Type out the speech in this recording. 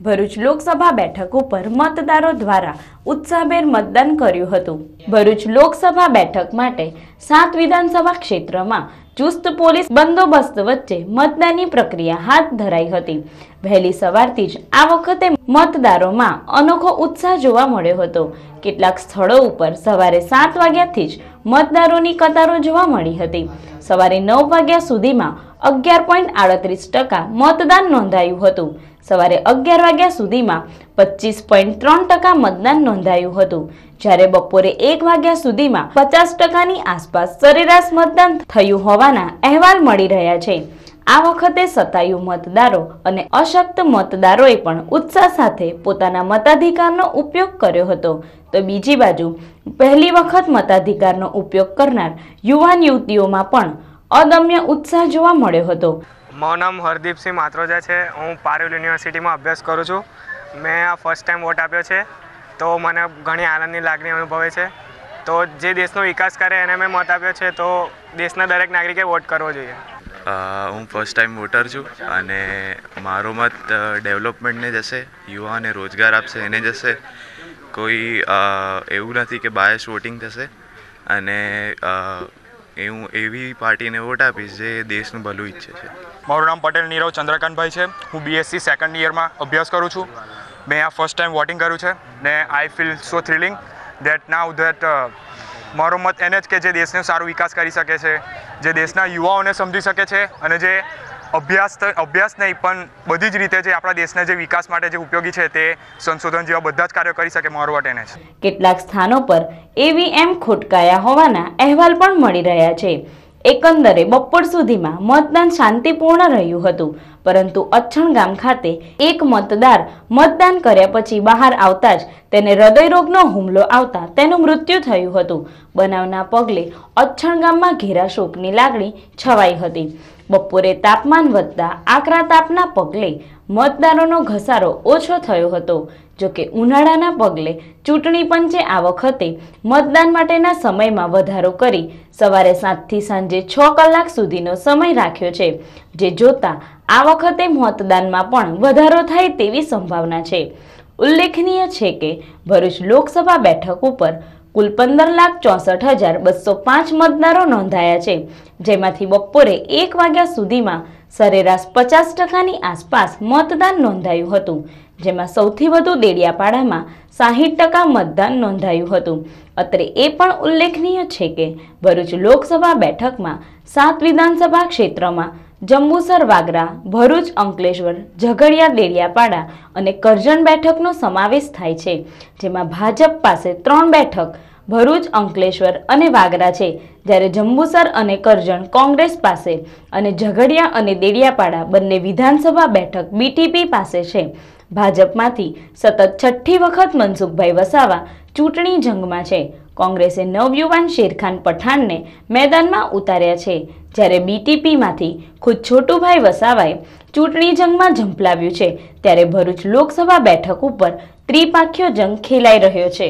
ભરૂચ લોકસભા બેઠક ઉપર મતદારો દ્વારા ઉત્સાહભેર મતદાન કર્યું હતું. ભરૂચ લોકસભા બેઠક માટે સાત વિધાનસભા ક્ષેત્રમાં ચુસ્ત પોલીસ બંદોબસ્ત વચ્ચે મતદાનની પ્રક્રિયા હાથ ધરાઈ હતી. વહેલી સવારથી જ આ વખતે મતદારોમાં અનોખો ઉત્સાહ જોવા મળ્યો હતો. કેટલાક સ્થળો ઉપર સવારે સાત વાગ્યાથી જ મતદારોની કતારો જોવા મળી હતી. સવારે નવ વાગ્યા સુધીમાં અગિયાર પોઈન્ટ આડત્રીસ ટકા મતદાન નોંધાયું હતું. સવારે અગિયાર વાગ્યા સુધીમાં પચીસ પોઈન્ટ ત્રણ ટકા મતદાન નોંધાયું હતું. જ્યારે બપોરે એક વાગ્યા સુધીમાં પચાસ ટકાની આસપાસ સરેરાશ મતદાન થયું હોવાના અહેવાલ મળી રહ્યા છે. આ વખતે સતાયુ મતદારો અને અશક્ત મતદારોએ પણ ઉત્સાહ સાથે પોતાના મતાધિકારનો ઉપયોગ કર્યો હતો. તો બીજી બાજુ, પહેલી વખત મતાધિકારનો ઉપયોગ કરનાર યુવાન યુવતીઓમાં પણ અદમ્ય ઉત્સાહ જોવા મળ્યો હતો. મારું નામ હરદીપસિંહ માત્રોજા છે. હું પારુલ યુનિવર્સિટીમાં અભ્યાસ કરું છું. મેં આ ફર્સ્ટ ટાઈમ વોટ આપ્યો છે. તો મને ઘણી આનંદની લાગણી અનુભવે છે. તો જે દેશનો વિકાસ કરે એને મેં મત આપ્યો છે, તો દેશના દરેક નાગરિકે વોટ કરવો જોઈએ. હું ફર્સ્ટ ટાઈમ વોટર છું અને મારો મત ડેવલપમેન્ટને જશે, યુવાને રોજગાર આપશે, એને જશે. કોઈ એવું નથી કે બાયસ વોટિંગ થશે. અને એ હું એવી પાર્ટીને વોટ આપીશ જે દેશનું ભલું ઈચ્છે છે. મારું નામ પટેલ નીરવ ચંદ્રકાંતભાઈ છે. હું બીએસસી સેકન્ડ યરમાં અભ્યાસ કરું છું. મેં આ ફર્સ્ટ ટાઈમ વોટિંગ કર્યું છે ને I feel so thrilling that now that મારો મત એને જ કે જે દેશનો સારો વિકાસ કરી શકે છે, જે દેશના યુવાઓને સમજી શકે છે અને જે અભ્યાસ અભ્યાસ નહીં, પણ બધી જ રીતે જે આપણા દેશના જે વિકાસ માટે જે ઉપયોગી છે તે સંશોધન જેવા બધા જ કાર્યો કરી શકે મારો વોટ એને કેટલાક સ્થાનો પર એવીએમ ખોટકાયા હોવાના અહેવાલ પણ મળી રહ્યા છે. એકંદરે બપોર સુધીમાં મતદાન શાંતિપૂર્ણ રહ્યું હતું, પરંતુ અચ્છણ ગામ ખાતે એક મતદાર મતદાન કર્યા પછી બહાર આવતા જ તેને હૃદયરોગનો હુમલો આવતા તેનું મૃત્યુ થયું હતું. બનાવના પગલે અચ્છણ ગામમાં ઘેરા શોકની લાગણી છવાઈ હતી. બપોરે તાપમાન વધતા આકરા તાપના પગલે મતદારોનો ઘસારો ઓછો થયો હતો. જોકે ઉનાળાના પગલે ચૂંટણી પંચે આ વખતે મતદાન માટેના સમયમાં વધારો કરી સવારે સાતથી સાંજે છ કલાક સુધીનો સમય રાખ્યો છે, જે જોતા આ વખતે મતદાનમાં પણ વધારો થાય તેવી સંભાવના છે. ઉલ્લેખનીય છે કે ભરૂચ લોકસભા બેઠક ઉપર કુલ પંદર લાખ ચોસઠ હજાર બસો પાંચ મતદારો નોંધાયા છે, જેમાંથી બપોરે એક વાગ્યા સુધીમાં સરેરાશ પચાસ ટકાની આસપાસ મતદાન નોંધાયું હતું, જેમાં સૌથી વધુ દેડિયાપાડામાં સાહીઠ ટકા મતદાન નોંધાયું હતું. અત્રે એ પણ ઉલ્લેખનીય છે કે ભરૂચ લોકસભા બેઠકમાં સાત વિધાનસભા ક્ષેત્રમાં જંબુસર વાગરા, ભરૂચ અંકલેશ્વર, ઝઘડિયા દેડિયાપાડા અને કરજણ બેઠકનો સમાવેશ થાય છે, જેમાં ભાજપ પાસે ત્રણ બેઠક, ભરૂચ, અંકલેશ્વર અને વાગરા છે, જ્યારે જંબુસર અને કરજણ કોંગ્રેસ પાસે અને ઝઘડિયા અને દેડિયાપાડા બંને વિધાનસભા બેઠક બીટીપી પાસે છે. ભાજપમાંથી સતત છઠ્ઠી વખત મનસુખભાઈ વસાવા ચૂંટણી જંગમાં છે. કોંગ્રેસે નવયુવાન શેરખાન પઠાણને મેદાનમાં ઉતાર્યા છે, જ્યારે બીટીપીમાંથી ખુદ છોટુભાઈ વસાવાએ ચૂંટણી જંગમાં ઝંપલાવ્યું છે, ત્યારે ભરૂચ લોકસભા બેઠક ઉપર ત્રિપાખ્યો જંગ ખેલાઈ રહ્યો છે.